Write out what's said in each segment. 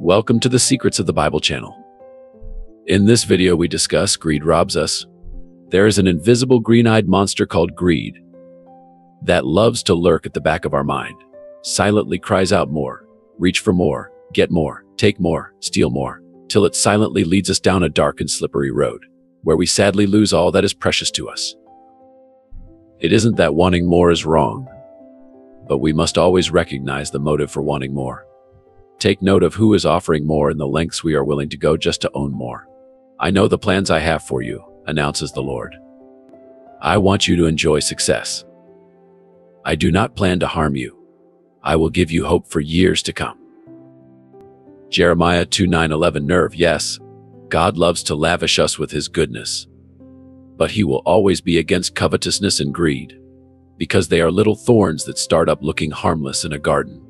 Welcome to the Secrets of the Bible channel. In this video, we discuss Greed Robs Us. There is an invisible green-eyed monster called greed that loves to lurk at the back of our mind, silently cries out more, reach for more, get more, take more, steal more, till it silently leads us down a dark and slippery road, where we sadly lose all that is precious to us. It isn't that wanting more is wrong, but we must always recognize the motive for wanting more. Take note of who is offering more and the lengths we are willing to go just to own more. I know the plans I have for you, announces the Lord. I want you to enjoy success. I do not plan to harm you. I will give you hope for years to come. Jeremiah 2 9 11 NIrV, yes, God loves to lavish us with his goodness. But he will always be against covetousness and greed, because they are little thorns that start up looking harmless in a garden.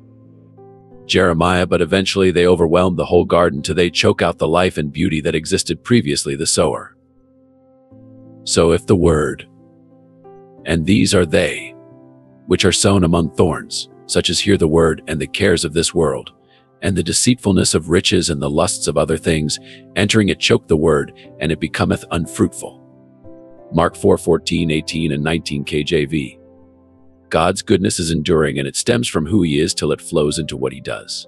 Jeremiah, but eventually they overwhelm the whole garden till they choke out the life and beauty that existed previously the sower. So if the word, and these are they, which are sown among thorns, such as hear the word and the cares of this world, and the deceitfulness of riches and the lusts of other things, entering it choke the word, and it becometh unfruitful. Mark 4, 14, 18, and 19 KJV. God's goodness is enduring and it stems from who he is till it flows into what he does.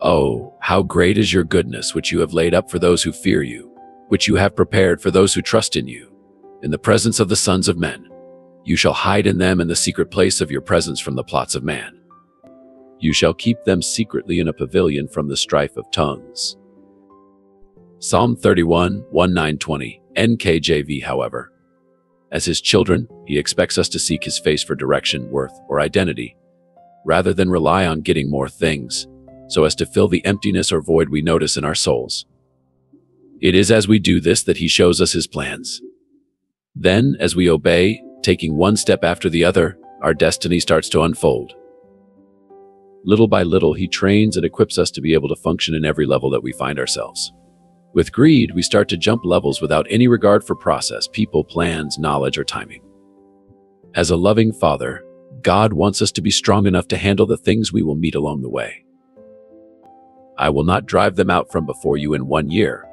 Oh, how great is your goodness which you have laid up for those who fear you, which you have prepared for those who trust in you, in the presence of the sons of men. You shall hide in them in the secret place of your presence from the plots of man. You shall keep them secretly in a pavilion from the strife of tongues. Psalm 31, 1 9 20, NKJV, however, as his children, he expects us to seek his face for direction, worth, or identity, rather than rely on getting more things, so as to fill the emptiness or void we notice in our souls. It is as we do this that he shows us his plans. Then, as we obey, taking one step after the other, our destiny starts to unfold. Little by little, he trains and equips us to be able to function in every level that we find ourselves. With greed, we start to jump levels without any regard for process, people, plans, knowledge, or timing. As a loving father, God wants us to be strong enough to handle the things we will meet along the way. I will not drive them out from before you in one year,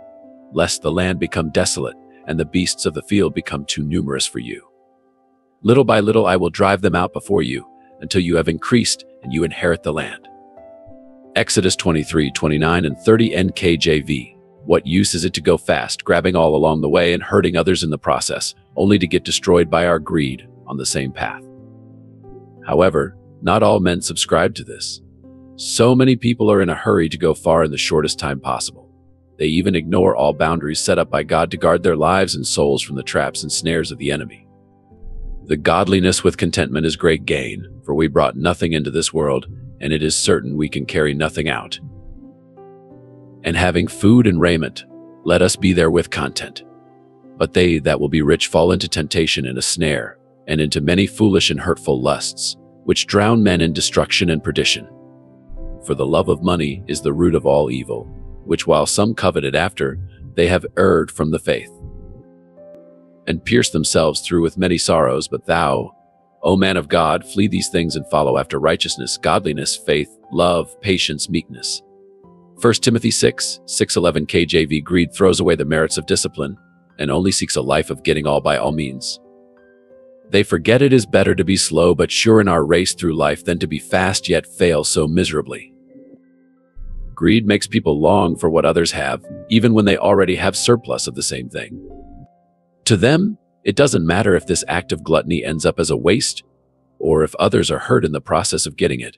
lest the land become desolate and the beasts of the field become too numerous for you. Little by little I will drive them out before you until you have increased and you inherit the land. Exodus 23, 29, and 30 NKJV. What use is it to go fast, grabbing all along the way and hurting others in the process, only to get destroyed by our greed on the same path? However, not all men subscribe to this. So many people are in a hurry to go far in the shortest time possible. They even ignore all boundaries set up by God to guard their lives and souls from the traps and snares of the enemy. The godliness with contentment is great gain, for we brought nothing into this world, and it is certain we can carry nothing out and having food and raiment, let us be there with content. But they that will be rich fall into temptation and a snare, and into many foolish and hurtful lusts, which drown men in destruction and perdition. For the love of money is the root of all evil, which while some coveted after, they have erred from the faith, and pierced themselves through with many sorrows. But thou, O man of God, flee these things and follow after righteousness, godliness, faith, love, patience, meekness 1 Timothy 6, 611 KJV Greed throws away the merits of discipline and only seeks a life of getting all by all means. They forget it is better to be slow but sure in our race through life than to be fast yet fail so miserably. Greed makes people long for what others have, even when they already have surplus of the same thing. To them, it doesn't matter if this act of gluttony ends up as a waste or if others are hurt in the process of getting it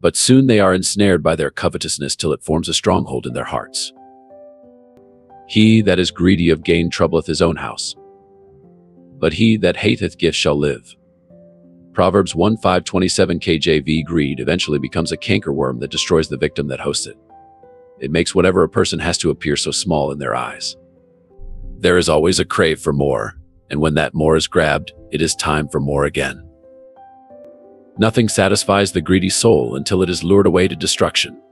but soon they are ensnared by their covetousness till it forms a stronghold in their hearts. He that is greedy of gain troubleth his own house, but he that hateth gifts shall live. Proverbs 1 5 27 KJV Greed eventually becomes a cankerworm that destroys the victim that hosts it. It makes whatever a person has to appear so small in their eyes. There is always a crave for more, and when that more is grabbed, it is time for more again. Nothing satisfies the greedy soul until it is lured away to destruction.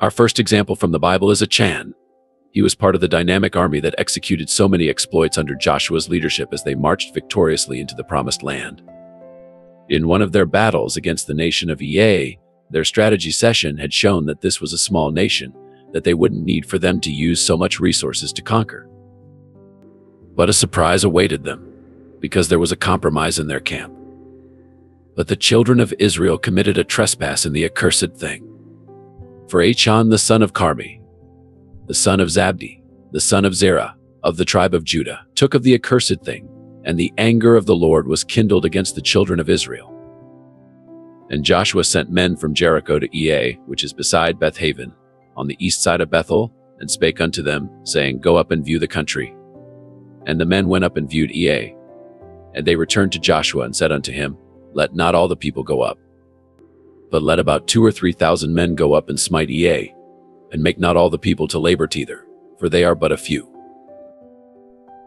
Our first example from the Bible is Achan. He was part of the dynamic army that executed so many exploits under Joshua's leadership as they marched victoriously into the Promised Land. In one of their battles against the nation of Ai, Their strategy session had shown that this was a small nation, that they wouldn't need for them to use so much resources to conquer. But a surprise awaited them, because there was a compromise in their camp. But the children of Israel committed a trespass in the accursed thing. For Achan the son of Carmi, the son of Zabdi, the son of Zerah, of the tribe of Judah, took of the accursed thing, and the anger of the Lord was kindled against the children of Israel. And Joshua sent men from Jericho to Ai, which is beside Bethaven, on the east side of Bethel, and spake unto them, saying, Go up and view the country. And the men went up and viewed Ai. And they returned to Joshua and said unto him, Let not all the people go up, but let about two or three thousand men go up and smite Ai, and make not all the people to labor thither, for they are but a few.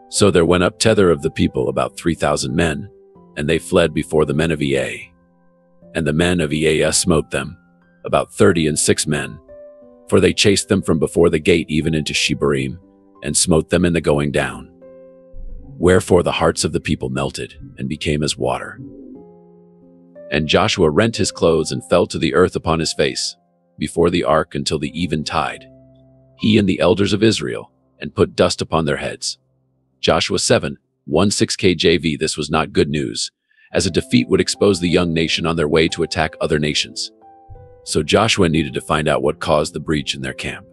So there went up tether of the people about three thousand men, and they fled before the men of Ai. And the men of Eas smote them, about thirty and six men, for they chased them from before the gate even into Shebarim, and smote them in the going down. Wherefore the hearts of the people melted, and became as water. And Joshua rent his clothes and fell to the earth upon his face, before the ark until the eventide, he and the elders of Israel, and put dust upon their heads. Joshua 7, 1 6 KJV This was not good news, as a defeat would expose the young nation on their way to attack other nations. So Joshua needed to find out what caused the breach in their camp.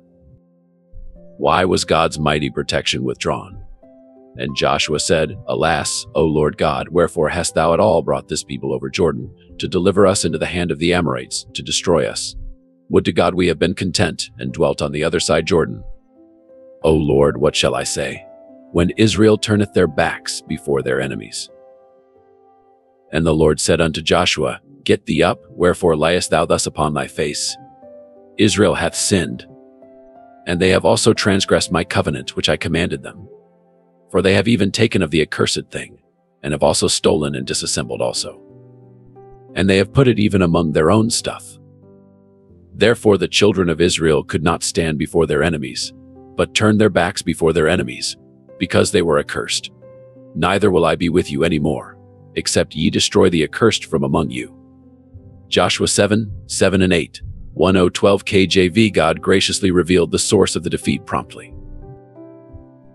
Why was God's mighty protection withdrawn? And Joshua said, Alas, O Lord God, wherefore hast thou at all brought this people over Jordan, to deliver us into the hand of the Amorites, to destroy us? Would to God we have been content and dwelt on the other side Jordan. O Lord, what shall I say? When Israel turneth their backs before their enemies. And the Lord said unto Joshua, Get thee up, wherefore liest thou thus upon thy face? Israel hath sinned, and they have also transgressed my covenant which I commanded them. For they have even taken of the accursed thing, and have also stolen and disassembled also. And they have put it even among their own stuff. Therefore the children of Israel could not stand before their enemies, but turned their backs before their enemies, because they were accursed. Neither will I be with you any more except ye destroy the accursed from among you. Joshua 7, 7 and 8, 1012 KJV God graciously revealed the source of the defeat promptly.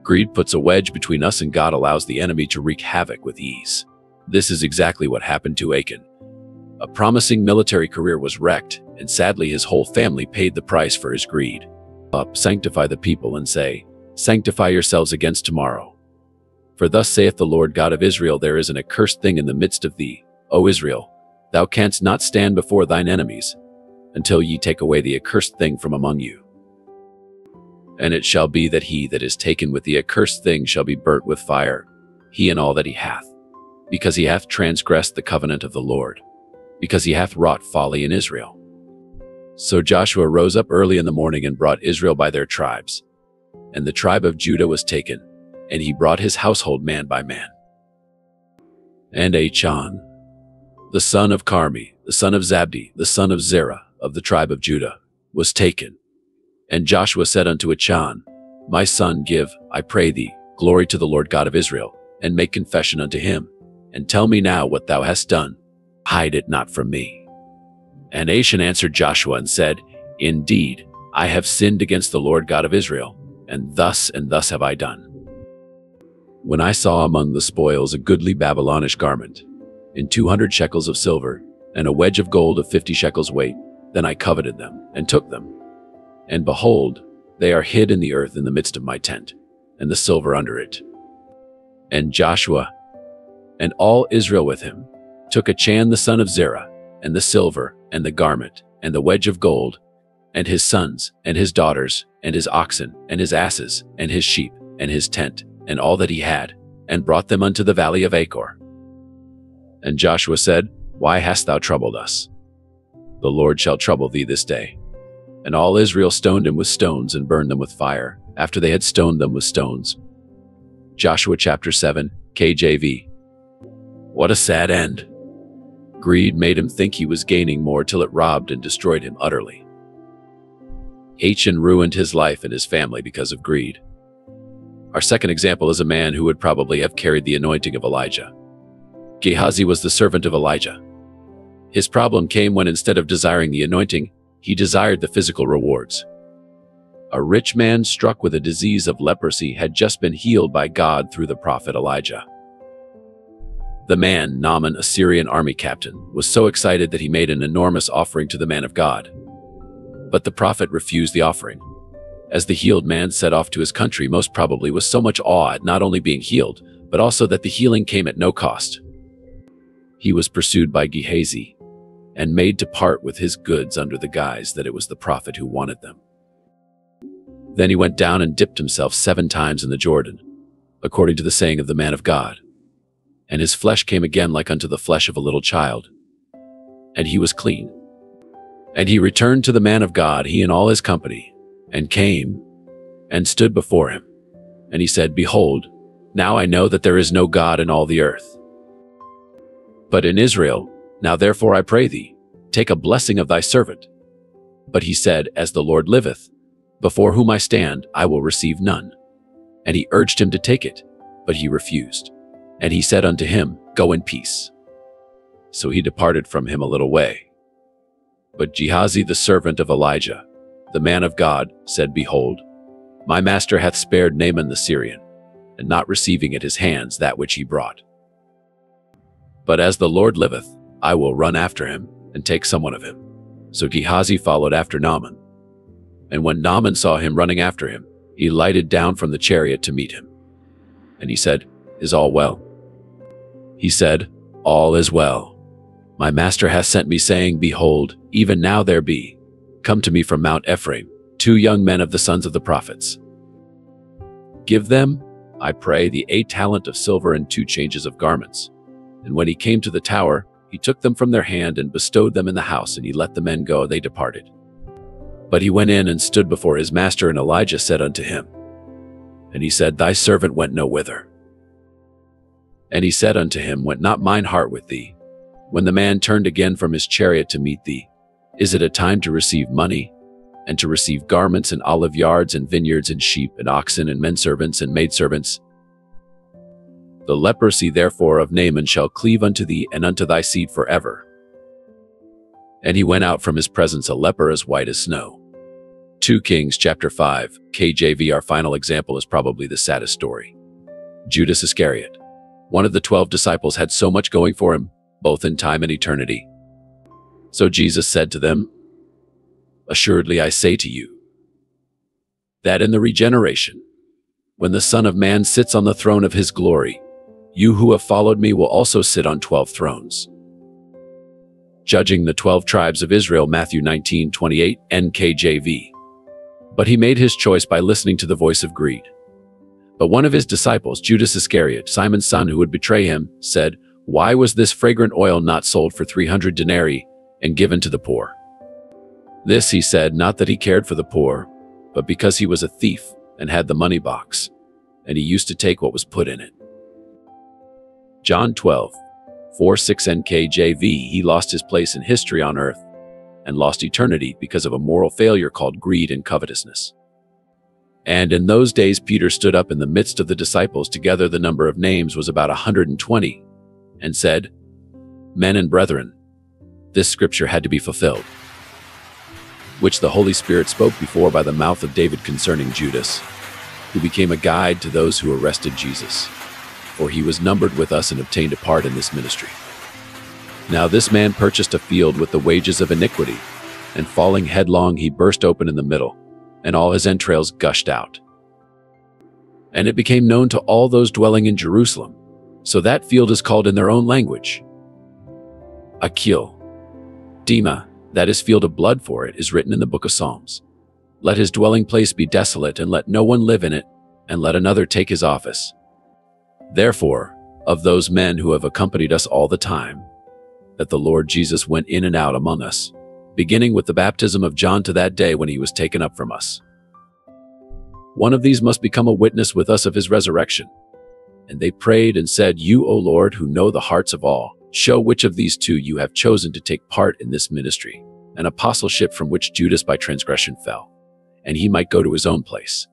Greed puts a wedge between us and God allows the enemy to wreak havoc with ease. This is exactly what happened to Achan. A promising military career was wrecked, and sadly his whole family paid the price for his greed. Up, sanctify the people and say, Sanctify yourselves against tomorrow. For thus saith the Lord God of Israel, There is an accursed thing in the midst of thee, O Israel. Thou canst not stand before thine enemies, until ye take away the accursed thing from among you. And it shall be that he that is taken with the accursed thing shall be burnt with fire, he and all that he hath, because he hath transgressed the covenant of the Lord, because he hath wrought folly in Israel. So Joshua rose up early in the morning and brought Israel by their tribes. And the tribe of Judah was taken, and he brought his household man by man. And Achan, the son of Carmi, the son of Zabdi, the son of Zerah, of the tribe of Judah, was taken. And Joshua said unto Achan, My son, give, I pray thee, glory to the Lord God of Israel, and make confession unto him, and tell me now what thou hast done. Hide it not from me. And Achan answered Joshua and said, Indeed, I have sinned against the Lord God of Israel, and thus and thus have I done. When I saw among the spoils a goodly Babylonish garment, in two hundred shekels of silver, and a wedge of gold of fifty shekels weight, then I coveted them, and took them. And behold, they are hid in the earth in the midst of my tent, and the silver under it. And Joshua, and all Israel with him, took Achan the son of Zerah, and the silver, and the garment, and the wedge of gold, and his sons, and his daughters, and his oxen, and his asses, and his sheep, and his tent, and all that he had, and brought them unto the valley of Achor. And Joshua said, Why hast thou troubled us? The Lord shall trouble thee this day. And all Israel stoned him with stones and burned them with fire, after they had stoned them with stones. Joshua chapter 7, KJV. What a sad end. Greed made him think he was gaining more till it robbed and destroyed him utterly. Achan ruined his life and his family because of greed. Our second example is a man who would probably have carried the anointing of Elijah. Gehazi was the servant of Elijah. His problem came when instead of desiring the anointing, he desired the physical rewards. A rich man struck with a disease of leprosy had just been healed by God through the prophet Elijah. The man, Naaman, a Syrian army captain, was so excited that he made an enormous offering to the man of God. But the prophet refused the offering. As the healed man set off to his country, most probably with so much awe at not only being healed, but also that the healing came at no cost. He was pursued by Gehazi and made to part with his goods under the guise that it was the prophet who wanted them. Then he went down and dipped himself seven times in the Jordan, according to the saying of the man of God. And his flesh came again like unto the flesh of a little child. And he was clean. And he returned to the man of God, he and all his company, and came and stood before him. And he said, Behold, now I know that there is no God in all the earth. But in Israel, now therefore I pray thee, take a blessing of thy servant. But he said, As the Lord liveth, before whom I stand, I will receive none. And he urged him to take it, but he refused. And he said unto him, Go in peace. So he departed from him a little way. But Gehazi the servant of Elijah, the man of God, said, Behold, my master hath spared Naaman the Syrian, and not receiving at his hands that which he brought. But as the Lord liveth, I will run after him, and take someone of him. So Gehazi followed after Naaman. And when Naaman saw him running after him, he lighted down from the chariot to meet him. And he said, Is all well? He said, All is well. My master hath sent me, saying, Behold, even now there be, come to me from Mount Ephraim, two young men of the sons of the prophets. Give them, I pray, the eight talent of silver and two changes of garments. And when he came to the tower, he took them from their hand and bestowed them in the house, and he let the men go, they departed. But he went in and stood before his master, and Elijah said unto him, And he said, Thy servant went no whither. And he said unto him, Went not mine heart with thee, when the man turned again from his chariot to meet thee, is it a time to receive money, and to receive garments and olive yards and vineyards and sheep and oxen and menservants and maidservants? The leprosy therefore of Naaman shall cleave unto thee and unto thy seed forever. And he went out from his presence a leper as white as snow. 2 Kings chapter 5, KJV Our final example is probably the saddest story. Judas Iscariot. One of the twelve disciples had so much going for him both in time and eternity. So Jesus said to them, Assuredly I say to you, that in the regeneration, when the Son of Man sits on the throne of his glory, you who have followed me will also sit on twelve thrones. Judging the twelve tribes of Israel, Matthew 19, 28, NKJV. But he made his choice by listening to the voice of greed. But one of his disciples, Judas Iscariot, Simon's son who would betray him, said, why was this fragrant oil not sold for 300 denarii and given to the poor? This he said not that he cared for the poor, but because he was a thief and had the money box, and he used to take what was put in it. John 12, 4 6 NKJV He lost his place in history on earth and lost eternity because of a moral failure called greed and covetousness. And in those days Peter stood up in the midst of the disciples. Together the number of names was about a 120 and said, Men and brethren, this scripture had to be fulfilled, which the Holy Spirit spoke before by the mouth of David concerning Judas, who became a guide to those who arrested Jesus, for he was numbered with us and obtained a part in this ministry. Now this man purchased a field with the wages of iniquity, and falling headlong he burst open in the middle, and all his entrails gushed out. And it became known to all those dwelling in Jerusalem, so that field is called in their own language. Akel Dama, that is field of blood for it, is written in the book of Psalms. Let his dwelling place be desolate, and let no one live in it, and let another take his office. Therefore, of those men who have accompanied us all the time, that the Lord Jesus went in and out among us, beginning with the baptism of John to that day when he was taken up from us. One of these must become a witness with us of his resurrection. And they prayed and said, You, O Lord, who know the hearts of all, show which of these two you have chosen to take part in this ministry, an apostleship from which Judas by transgression fell, and he might go to his own place.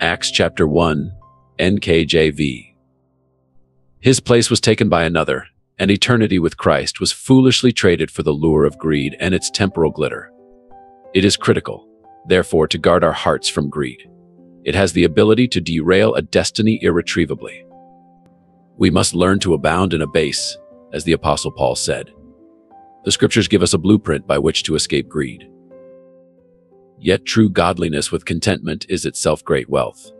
Acts chapter 1, NKJV. His place was taken by another, and eternity with Christ was foolishly traded for the lure of greed and its temporal glitter. It is critical, therefore, to guard our hearts from greed. It has the ability to derail a destiny irretrievably. We must learn to abound and abase, as the Apostle Paul said. The scriptures give us a blueprint by which to escape greed. Yet true godliness with contentment is itself great wealth.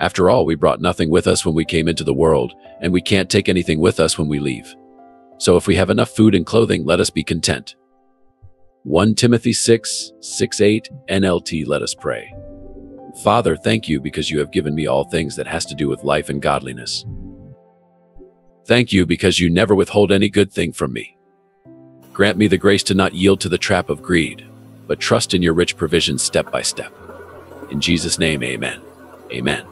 After all, we brought nothing with us when we came into the world, and we can't take anything with us when we leave. So if we have enough food and clothing, let us be content. 1 Timothy 6, 6, 8, NLT, let us pray. Father, thank you because you have given me all things that has to do with life and godliness. Thank you because you never withhold any good thing from me. Grant me the grace to not yield to the trap of greed, but trust in your rich provisions step by step. In Jesus' name, amen. Amen.